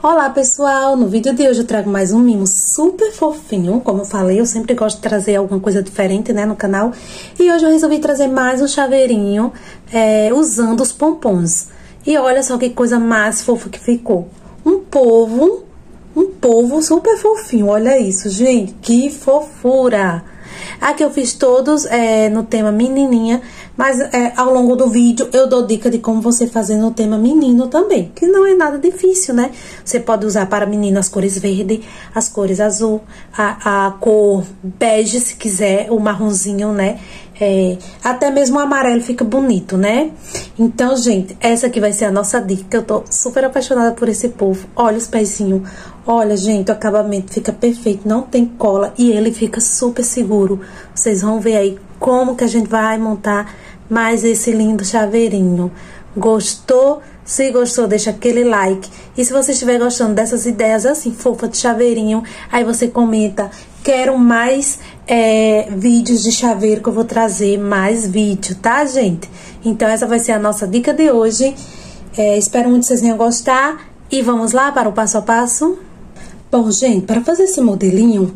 Olá pessoal, no vídeo de hoje eu trago mais um mimo super fofinho, como eu falei, eu sempre gosto de trazer alguma coisa diferente, né, no canal, e hoje eu resolvi trazer mais um chaveirinho é, usando os pompons, e olha só que coisa mais fofa que ficou, um povo, um povo super fofinho, olha isso, gente, que fofura! Aqui eu fiz todos é, no tema menininha, mas é, ao longo do vídeo eu dou dica de como você fazer no tema menino também, que não é nada difícil, né? Você pode usar para menino as cores verde, as cores azul, a, a cor bege se quiser, o marronzinho, né? É, até mesmo o amarelo fica bonito, né? Então, gente, essa aqui vai ser a nossa dica. Eu tô super apaixonada por esse povo. Olha os pezinhos. Olha, gente, o acabamento fica perfeito, não tem cola e ele fica super seguro. Vocês vão ver aí como que a gente vai montar mais esse lindo chaveirinho. Gostou? Se gostou, deixa aquele like. E se você estiver gostando dessas ideias assim, fofa de chaveirinho, aí você comenta, quero mais é, vídeos de chaveiro que eu vou trazer mais vídeo, tá, gente? Então, essa vai ser a nossa dica de hoje. É, espero muito que vocês tenham gostado. E vamos lá para o passo a passo? Bom, gente, para fazer esse modelinho,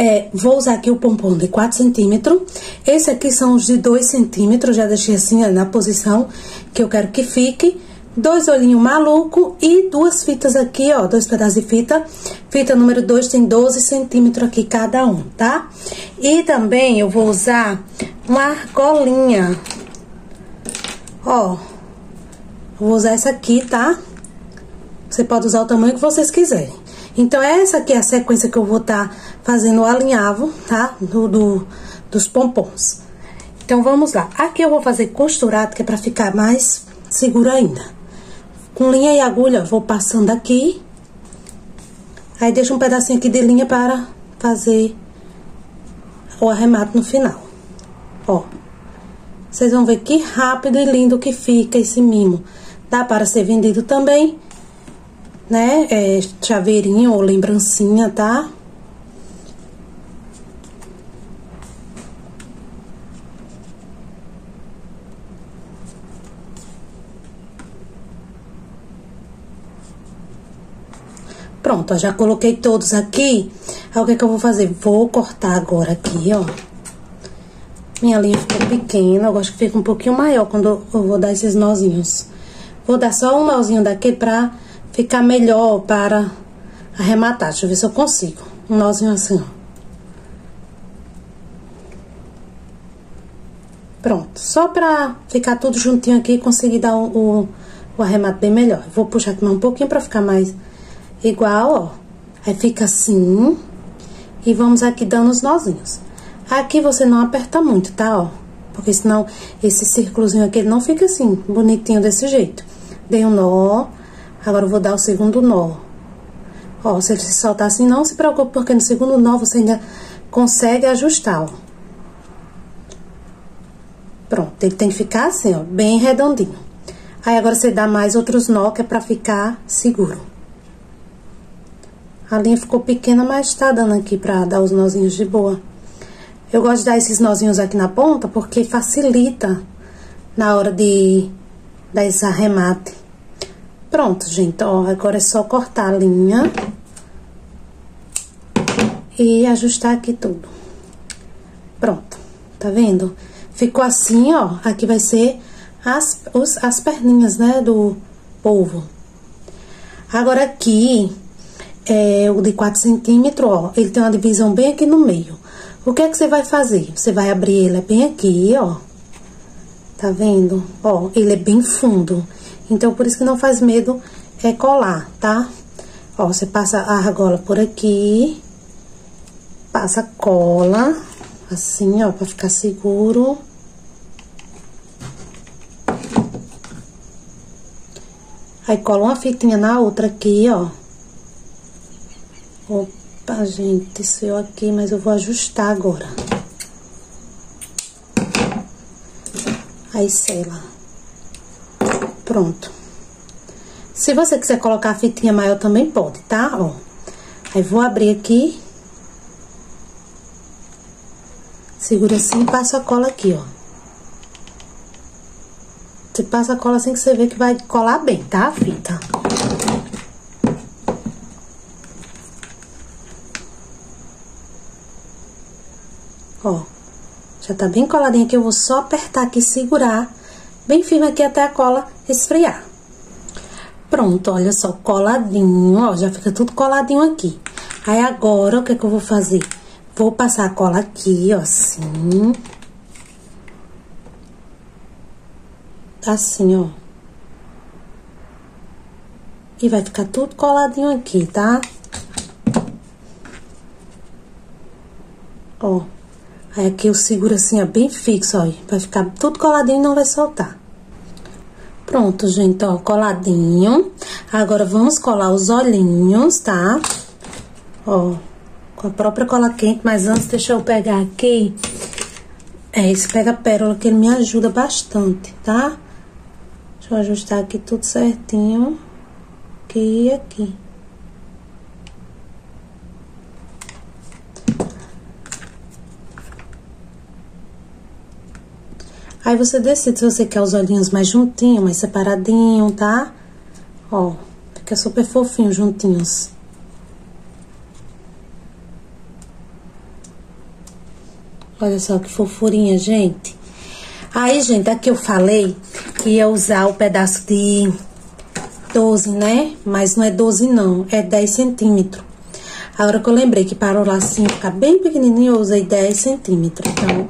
é, vou usar aqui o pompom de 4 centímetros. Esse aqui são os de 2 centímetros, já deixei assim na posição que eu quero que fique dois olhinhos maluco e duas fitas aqui, ó, dois pedaços de fita. Fita número 2 tem 12 centímetros aqui cada um, tá? E também eu vou usar uma argolinha, ó. Vou usar essa aqui, tá? Você pode usar o tamanho que vocês quiserem. Então, essa aqui é a sequência que eu vou estar tá fazendo o alinhavo, tá? Do, do, dos pompons. Então, vamos lá. Aqui eu vou fazer costurado, que é pra ficar mais seguro ainda. Com linha e agulha, vou passando aqui. Aí, deixo um pedacinho aqui de linha para fazer o arremate no final. Ó. Vocês vão ver que rápido e lindo que fica esse mimo. Dá para ser vendido também, né? É, chaveirinho ou lembrancinha, tá? Pronto, ó, já coloquei todos aqui. Aí, o que é que eu vou fazer? Vou cortar agora aqui, ó. Minha linha ficou pequena, eu gosto que fique um pouquinho maior quando eu vou dar esses nozinhos. Vou dar só um nozinho daqui pra ficar melhor para arrematar. Deixa eu ver se eu consigo. Um nozinho assim, ó. Pronto, só pra ficar tudo juntinho aqui e conseguir dar o, o, o arremate bem melhor. Vou puxar aqui mais um pouquinho pra ficar mais igual, ó. Aí fica assim. E vamos aqui dando os nozinhos. Aqui você não aperta muito, tá, ó? Porque senão esse círculozinho aqui não fica assim, bonitinho desse jeito. Dei um nó. Agora eu vou dar o segundo nó. Ó, se ele se soltar assim, não se preocupe, porque no segundo nó você ainda consegue ajustar, ó. Pronto, ele tem que ficar assim, ó, bem redondinho. Aí, agora você dá mais outros nó, que é pra ficar seguro. A linha ficou pequena, mas tá dando aqui pra dar os nozinhos de boa. Eu gosto de dar esses nozinhos aqui na ponta, porque facilita na hora de dar esse arremate. Pronto, gente, ó, agora é só cortar a linha e ajustar aqui tudo. Pronto, tá vendo? Ficou assim, ó, aqui vai ser as, os, as perninhas, né, do polvo. Agora aqui, é, o de 4 centímetros, ó, ele tem uma divisão bem aqui no meio. O que é que você vai fazer? Você vai abrir ele bem aqui, ó. Tá vendo? Ó, ele é bem fundo. Então, por isso que não faz medo é colar, tá? Ó, você passa a argola por aqui. Passa cola, assim, ó, pra ficar seguro. Aí, cola uma fitinha na outra aqui, ó. Opa, gente, eu aqui, mas eu vou ajustar agora. Aí, sela. Pronto. Se você quiser colocar a fitinha maior também pode, tá? Ó. Aí vou abrir aqui. Segura assim e passa a cola aqui, ó. Você passa a cola assim que você vê que vai colar bem, tá? A fita. Ó. Já tá bem coladinha aqui, eu vou só apertar aqui e segurar bem firme aqui até a cola esfriar. Pronto, olha só, coladinho, ó, já fica tudo coladinho aqui. Aí agora, o que é que eu vou fazer? Vou passar a cola aqui, ó, assim. Assim, ó. E vai ficar tudo coladinho aqui, tá? Ó. Aí aqui eu seguro assim, ó, bem fixo, ó. Vai ficar tudo coladinho e não vai soltar. Pronto, gente, ó, coladinho. Agora, vamos colar os olhinhos, tá? Ó, com a própria cola quente, mas antes deixa eu pegar aqui. É, esse pega-pérola que ele me ajuda bastante, tá? Deixa eu ajustar aqui tudo certinho. Aqui e aqui. Aí você decide se você quer os olhinhos mais juntinho, mais separadinho, tá? Ó, fica super fofinho juntinhos. Olha só que fofurinha, gente. Aí, gente, aqui eu falei que ia usar o pedaço de 12, né? Mas não é 12 não, é 10 centímetros. Agora que eu lembrei que para o lacinho ficar bem pequenininho, eu usei 10 centímetros. Então,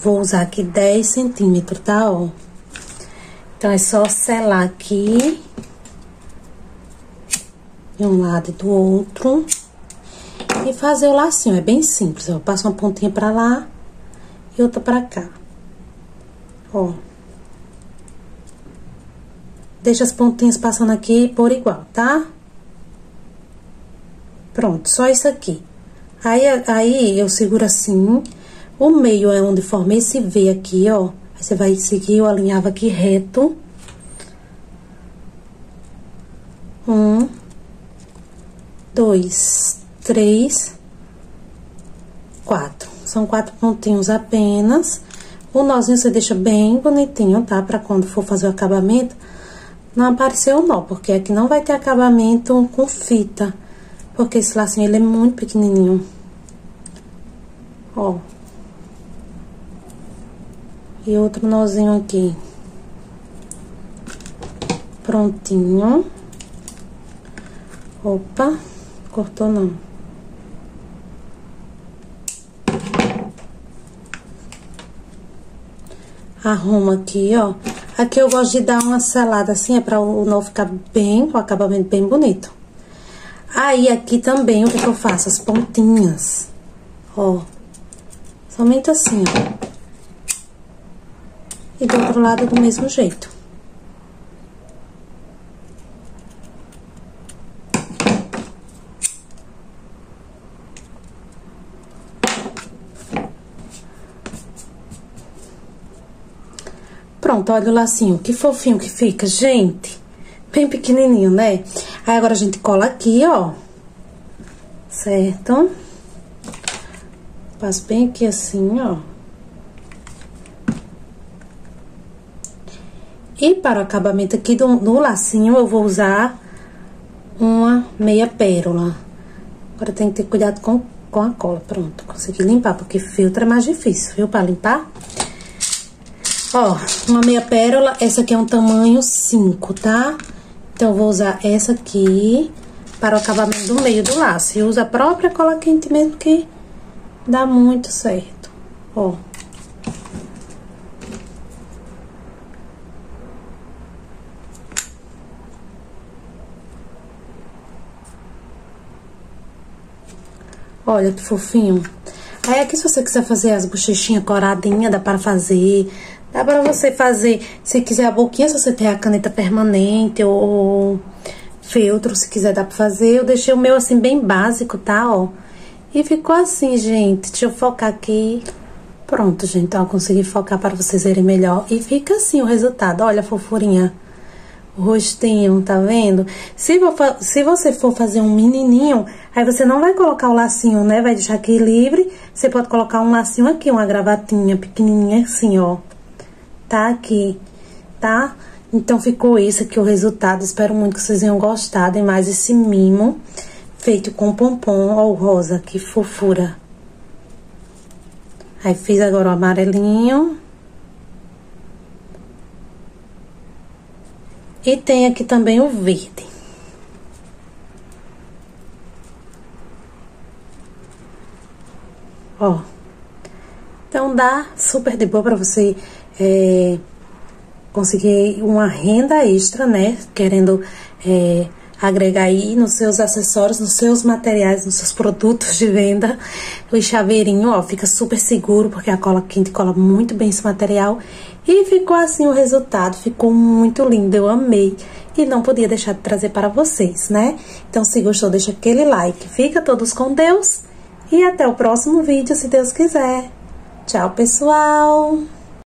Vou usar aqui 10 centímetros, tá? Ó. Então, é só selar aqui. De um lado e do outro. E fazer o lacinho. É bem simples, ó. Passa uma pontinha pra lá e outra pra cá. Ó. Deixa as pontinhas passando aqui por igual, tá? Pronto, só isso aqui. Aí, aí eu seguro assim o meio é onde forma esse V aqui, ó. Aí você vai seguir, eu alinhava aqui reto. Um, dois, três, quatro. São quatro pontinhos apenas. O nozinho você deixa bem bonitinho, tá? Pra quando for fazer o acabamento, não aparecer o nó, porque aqui não vai ter acabamento com fita. Porque esse lacinho, ele é muito pequenininho. Ó. E outro nozinho aqui. Prontinho. Opa, cortou não. Arrumo aqui, ó. Aqui eu gosto de dar uma selada assim, é pra o nó ficar bem, o acabamento bem bonito. Aí, aqui também, o que, que eu faço? As pontinhas, ó. Somente assim, ó e do outro lado do mesmo jeito. Pronto, olha o lacinho, que fofinho que fica, gente. Bem pequenininho, né? Aí agora a gente cola aqui, ó. Certo? Passo bem aqui assim, ó. E para o acabamento aqui do, do lacinho, eu vou usar uma meia pérola. Agora tem que ter cuidado com, com a cola. Pronto, consegui limpar, porque filtro é mais difícil, viu, para limpar. Ó, uma meia pérola, essa aqui é um tamanho 5, tá? Então, eu vou usar essa aqui para o acabamento do meio do laço. E usa a própria cola quente mesmo, que dá muito certo. Ó. Olha que fofinho. Aí aqui, se você quiser fazer as bochechinhas coradinhas, dá para fazer. Dá para você fazer, se quiser a boquinha, se você tem a caneta permanente ou feltro, se quiser dá pra fazer. Eu deixei o meu assim bem básico, tá, ó. E ficou assim, gente. Deixa eu focar aqui. Pronto, gente. Então, eu consegui focar para vocês verem melhor. E fica assim o resultado. Olha a fofurinha rostinho, tá vendo? Se, se você for fazer um menininho, aí você não vai colocar o lacinho, né? Vai deixar aqui livre. Você pode colocar um lacinho aqui, uma gravatinha pequenininha assim, ó. Tá aqui, tá? Então, ficou esse aqui o resultado. Espero muito que vocês tenham gostado. E mais esse mimo feito com pompom. Ó rosa, que fofura. Aí fiz agora o amarelinho. E tem aqui também o verde. Ó. Então, dá super de boa pra você é, conseguir uma renda extra, né? Querendo é, agregar aí nos seus acessórios, nos seus materiais, nos seus produtos de venda. O chaveirinho, ó, fica super seguro, porque a cola quente cola muito bem esse material. E ficou assim o resultado, ficou muito lindo, eu amei. E não podia deixar de trazer para vocês, né? Então, se gostou, deixa aquele like. Fica todos com Deus e até o próximo vídeo, se Deus quiser. Tchau, pessoal!